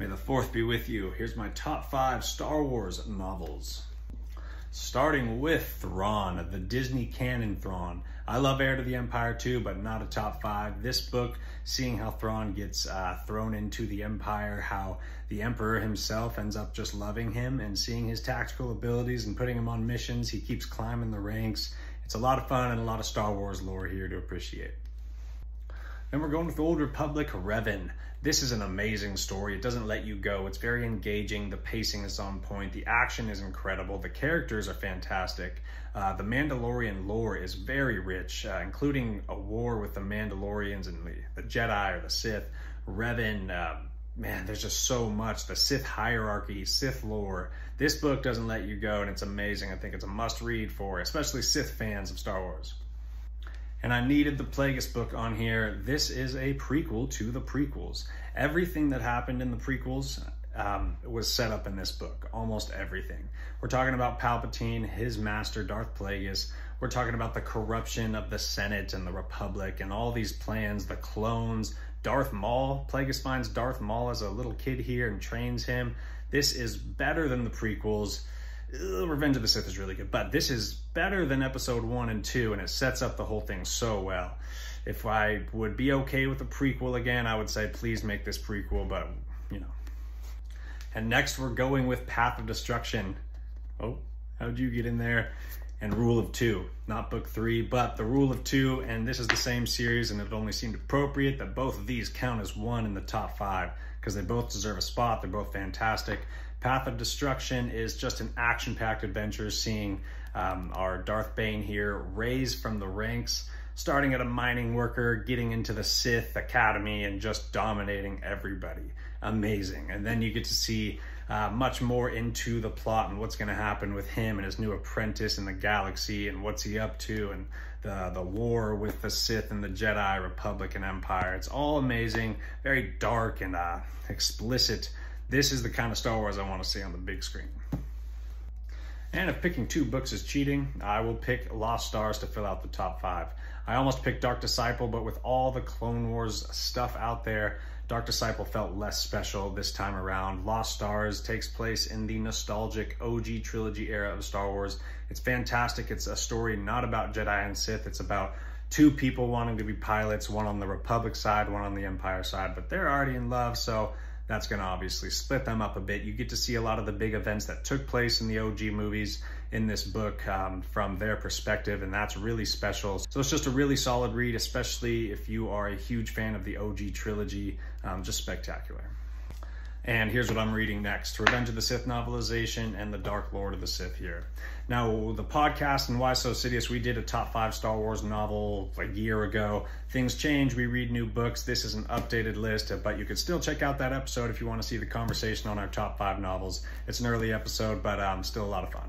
May the fourth be with you. Here's my top five Star Wars novels. Starting with Thrawn, the Disney canon Thrawn. I love Heir to the Empire too, but not a top five. This book, seeing how Thrawn gets uh, thrown into the Empire, how the Emperor himself ends up just loving him and seeing his tactical abilities and putting him on missions. He keeps climbing the ranks. It's a lot of fun and a lot of Star Wars lore here to appreciate. Then we're going with Old Republic Revan. This is an amazing story. It doesn't let you go. It's very engaging. The pacing is on point. The action is incredible. The characters are fantastic. Uh, the Mandalorian lore is very rich, uh, including a war with the Mandalorians and the, the Jedi or the Sith. Revan, uh, man, there's just so much. The Sith hierarchy, Sith lore. This book doesn't let you go, and it's amazing. I think it's a must read for especially Sith fans of Star Wars and I needed the Plagueis book on here. This is a prequel to the prequels. Everything that happened in the prequels um, was set up in this book, almost everything. We're talking about Palpatine, his master, Darth Plagueis. We're talking about the corruption of the Senate and the Republic and all these plans, the clones, Darth Maul. Plagueis finds Darth Maul as a little kid here and trains him. This is better than the prequels. Revenge of the Sith is really good, but this is better than episode one and two, and it sets up the whole thing so well. If I would be okay with a prequel again, I would say please make this prequel, but you know. And next we're going with Path of Destruction. Oh, how'd you get in there? And Rule of Two, not book three, but the Rule of Two, and this is the same series, and it only seemed appropriate that both of these count as one in the top five because they both deserve a spot. They're both fantastic. Path of Destruction is just an action-packed adventure seeing um, our Darth Bane here raised from the ranks, starting at a mining worker, getting into the Sith Academy and just dominating everybody. Amazing. And then you get to see uh, much more into the plot and what's going to happen with him and his new apprentice in the galaxy and what's he up to and the, the war with the Sith and the Jedi, Republic and Empire. It's all amazing, very dark and uh, explicit this is the kind of Star Wars I want to see on the big screen. And if picking two books is cheating, I will pick Lost Stars to fill out the top five. I almost picked Dark Disciple, but with all the Clone Wars stuff out there, Dark Disciple felt less special this time around. Lost Stars takes place in the nostalgic OG trilogy era of Star Wars. It's fantastic. It's a story not about Jedi and Sith. It's about two people wanting to be pilots, one on the Republic side, one on the Empire side, but they're already in love, so that's going to obviously split them up a bit. You get to see a lot of the big events that took place in the OG movies in this book um, from their perspective, and that's really special. So it's just a really solid read, especially if you are a huge fan of the OG trilogy. Um, just spectacular. And here's what I'm reading next Revenge of the Sith novelization and The Dark Lord of the Sith here. Now, the podcast and Why So Sidious, we did a top five Star Wars novel a year ago. Things change, we read new books. This is an updated list, but you can still check out that episode if you want to see the conversation on our top five novels. It's an early episode, but um, still a lot of fun.